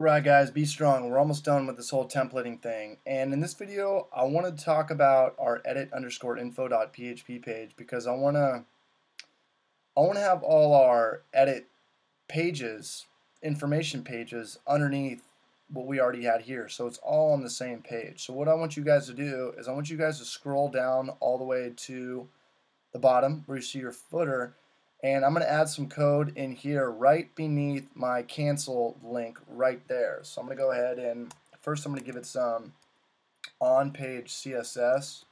Right guys, be strong. We're almost done with this whole templating thing. And in this video, I want to talk about our edit underscore info.php page because I want to I want to have all our edit pages, information pages underneath what we already had here. So it's all on the same page. So what I want you guys to do is I want you guys to scroll down all the way to the bottom where you see your footer and I'm going to add some code in here right beneath my cancel link right there. So I'm going to go ahead and first I'm going to give it some on page CSS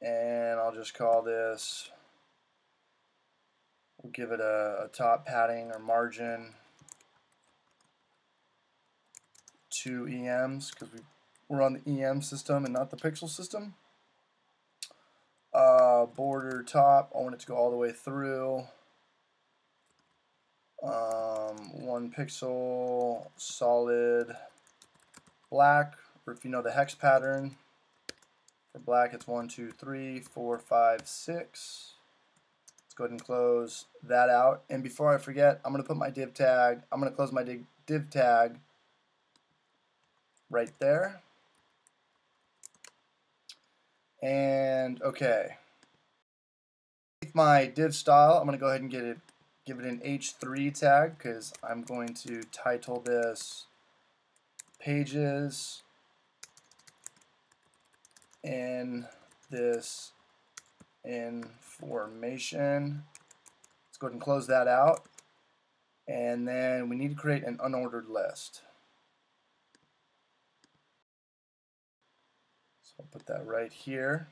and I'll just call this we'll give it a, a top padding or margin. Two EMs because we, we're on the EM system and not the pixel system border top, I want it to go all the way through. Um, one pixel, solid black, or if you know the hex pattern, for black it's one, two, three, four, five, six. Let's go ahead and close that out. And before I forget, I'm going to put my div tag, I'm going to close my div tag right there. And okay. My div style, I'm going to go ahead and get it, give it an h3 tag because I'm going to title this pages in this information. Let's go ahead and close that out. And then we need to create an unordered list. So I'll put that right here.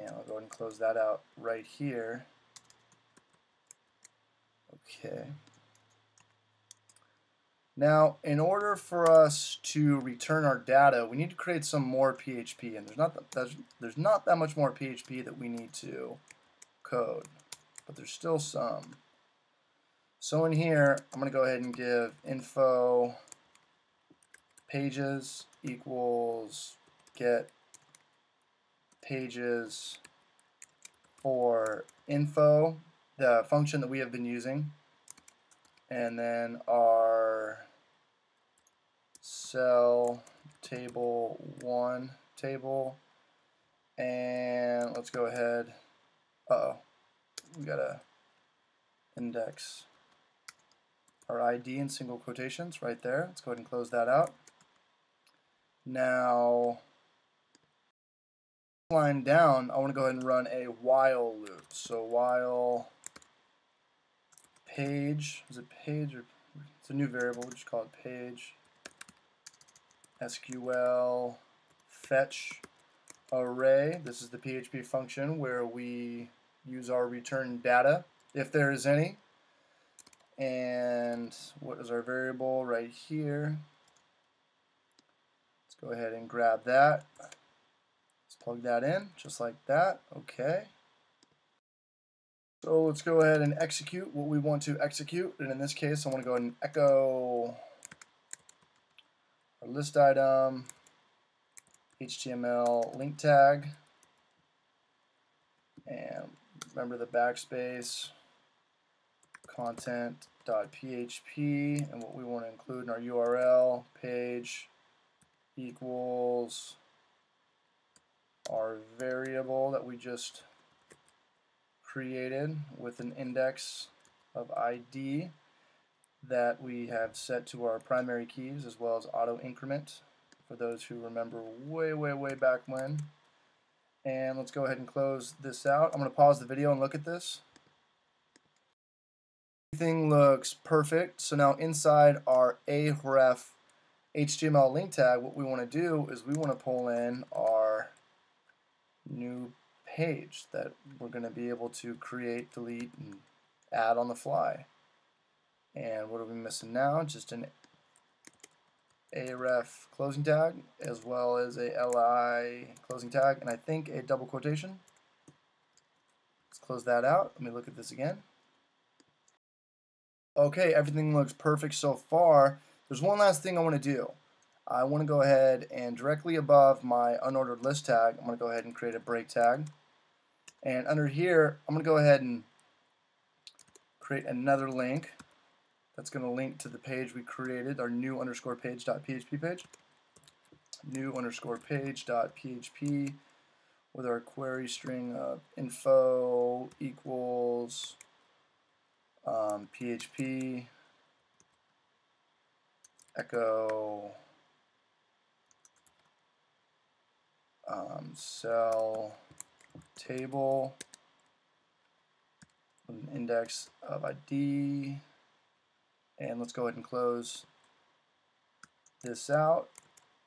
And I'll go ahead and close that out right here. Okay. Now, in order for us to return our data, we need to create some more PHP, and there's not that, there's, there's not that much more PHP that we need to code, but there's still some. So in here, I'm going to go ahead and give info pages equals get pages for info, the function that we have been using, and then our cell table 1 table, and let's go ahead, uh oh we got a index our ID in single quotations right there. Let's go ahead and close that out. Now, line down, I want to go ahead and run a while loop. So while page, is it page or it's a new variable, we'll just call it page, SQL fetch array. This is the PHP function where we use our return data, if there is any. And what is our variable right here? Let's go ahead and grab that. Plug that in just like that. Okay. So let's go ahead and execute what we want to execute. And in this case, I want to go ahead and echo our list item, HTML link tag, and remember the backspace content.php and what we want to include in our URL page equals our variable that we just created with an index of ID that we have set to our primary keys as well as auto increment for those who remember way way way back when. And let's go ahead and close this out. I'm going to pause the video and look at this. Everything looks perfect. So now inside our a href HTML link tag, what we want to do is we want to pull in our new page that we're going to be able to create, delete, and add on the fly. And what are we missing now? Just an a href closing tag as well as a li closing tag and I think a double quotation. Let's close that out. Let me look at this again okay, everything looks perfect so far. There's one last thing I want to do. I want to go ahead and directly above my unordered list tag, I'm going to go ahead and create a break tag. And under here, I'm going to go ahead and create another link that's going to link to the page we created, our new underscore page dot php page. New underscore page dot php with our query string of info equals um, php echo um, cell table with an index of ID and let's go ahead and close this out.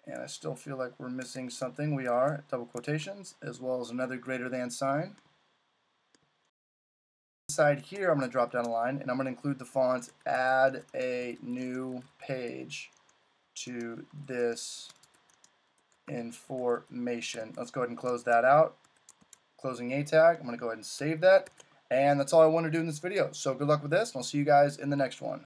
And I still feel like we're missing something. We are double quotations as well as another greater than sign. Inside here I'm going to drop down a line and I'm going to include the font add a new page to this information let's go ahead and close that out closing a tag I'm going to go ahead and save that and that's all I want to do in this video. So good luck with this, and I'll see you guys in the next one.